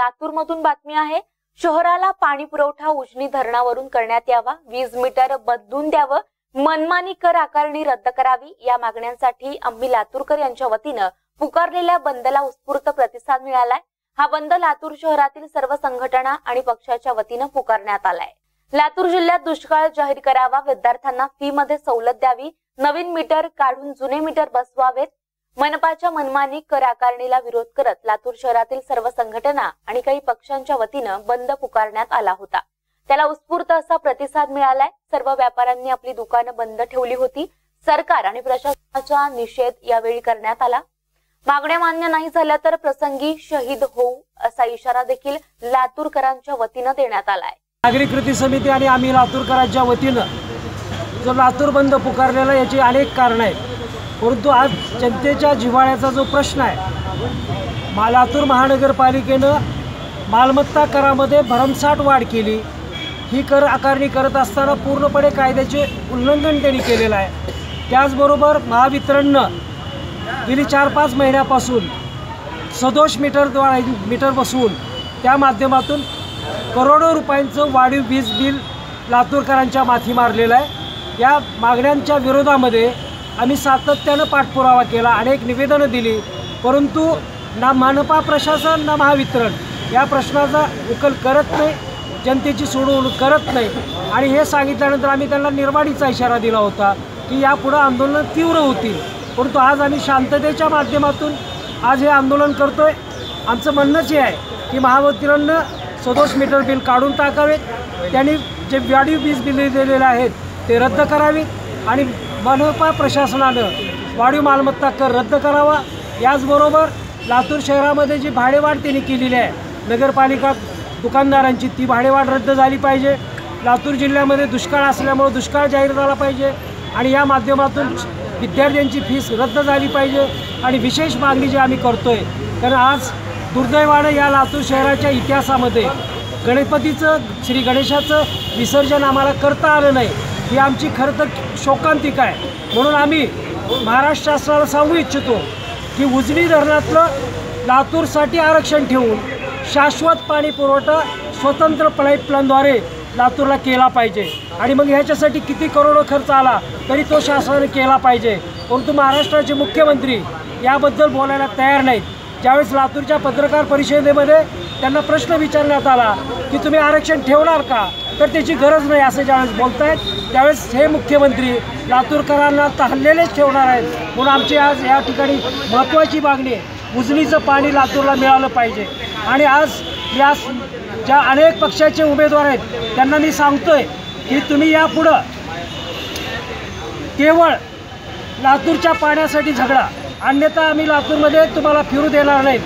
लातूरमधून बातमी आहे शहराला पाणी पुरवठा उजनी धरणावरून करण्यात यावा वीज मीटर बदलून द्यावं मनमानी कर आकारणी रद्द करावी या मागण्यांसाठी आम्ही लातूरकर यांच्या वतीनं पुकारलेल्या बंदला उत्स्फूर्त प्रतिसाद मिळालाय. हा बंद लातूर शहरातील सर्व संघटना आणि पक्षाच्या वतीनं पुकारण्यात आलाय. लातूर जिल्ह्यात दुष्काळ जाहीर करावा विद्यार्थ्यांना फी मध्ये सवलत द्यावी नवीन मीटर काढून जुने मीटर बसवावेत मनपाच्या मनमानी कर आकारणीला विरोध करत लातूर शहरातील सर्व संघटना आणि काही पक्षांच्या वतीनं बंद पुकारण्यात आला होता. त्याला उत्स्फूर्त असा प्रतिसाद मिळालाय. सर्व व्यापाऱ्यांनी आपली दुकानं बंद ठेवली होती. सरकार आणि प्रशासनाचा निषेध यावेळी करण्यात आला. मागण्या मान्य नाही झाल्या तर प्रसंगी शहीद होऊ असा इशारा देखील लातूरकरांच्या वतीनं देण्यात आलाय. नागरिक कृती समिती आणि आम्ही लातूरकरांच्या वतीनं जो लातूर बंद पुकारलेला याची अनेक कारणं आहेत. परंतु आज जनतेच्या जिव्हाळ्याचा जो प्रश्न आहे मा लातूर महानगरपालिकेनं मालमत्ता करामध्ये भरमसाठ वाढ केली. ही कर आकारणी करत असताना पूर्णपणे कायद्याचे उल्लंघन त्यांनी केलेलं आहे. त्याचबरोबर महावितरणनं गेली चार पाच महिन्यापासून सदोष मीटरद्वारा मीटर बसवून त्या माध्यमातून करोडो रुपयांचं वाढीव वीज बिल लातूरकरांच्या माथी मारलेलं आहे. या मागण्यांच्या विरोधामध्ये आम्ही सातत्यानं पाठपुरावा केला अनेक निवेदनं दिली परंतु ना मनपा प्रशासन ना महावितरण या प्रश्नाचा उकल करत नाही जनतेची सोडवणूक करत नाही. आणि हे सांगितल्यानंतर आम्ही त्यांना निर्वाणीचा इशारा दिला होता की यापुढं आंदोलनं तीव्र होतील. परंतु आज आम्ही शांततेच्या माध्यमातून आज हे आंदोलन करतो आहे आमचं म्हणणंच हे आहे की महावितरणनं सदोष मीटर बिल काढून टाकावेत. त्यांनी जे वाढीव वीज बिल दिलेले आहेत ते रद्द करावेत आणि मनपा प्रशासनानं वाढीव मालमत्ता कर रद्द करावा. याचबरोबर लातूर शहरामध्ये जी भाडेवाढ त्यांनी केलेली आहे नगरपालिका दुकानदारांची ती भाडेवाढ रद्द झाली पाहिजे. लातूर जिल्ह्यामध्ये दुष्काळ असल्यामुळं दुष्काळ जाहीर झाला पाहिजे आणि या माध्यमातून विद्यार्थ्यांची फीस रद्द झाली पाहिजे आणि विशेष मागणी जी आम्ही करतो आहे कारण आज दुर्दैवानं या लातूर शहराच्या इतिहासामध्ये गणपतीचं श्री गणेशाचं विसर्जन आम्हाला करता आलं नाही. ही आमची खरं तर शोकांतिका आहे. म्हणून आम्ही महाराष्ट्र शासनाला सांगू इच्छितो की उजनी धरणातलं लातूरसाठी आरक्षण ठेवून शाश्वत पाणी पुरवठा स्वतंत्र पाईपलाईनद्वारे लातूरला केला पाहिजे. आणि मग ह्याच्यासाठी किती करोडो खर्च आला तरी तो शासनाने केला पाहिजे. परंतु महाराष्ट्राचे मुख्यमंत्री याबद्दल बोलायला तयार नाहीत. ज्यावेळेस लातूरच्या पत्रकार परिषदेमध्ये त्यांना प्रश्न विचारण्यात आला की तुम्ही आरक्षण ठेवणार का? तर त्याची गरज नाही असं ज्यावेळेस बोलतायत त्यावेळेस हे मुख्यमंत्री लातूरकरांना तहललेलेच ठेवणार आहेत. म्हणून आमची आज या ठिकाणी महत्त्वाची मागणी आहे. उजनीचं पाणी लातूरला मिळालं पाहिजे. आणि आज या ज्या अनेक पक्षाचे उमेदवार आहेत त्यांना मी सांगतोय की तुम्ही यापुढं केवळ लातूरच्या पाण्यासाठी झगडा. अन्यथा आम्ही लातूरमध्ये तुम्हाला फिरू देणार नाहीत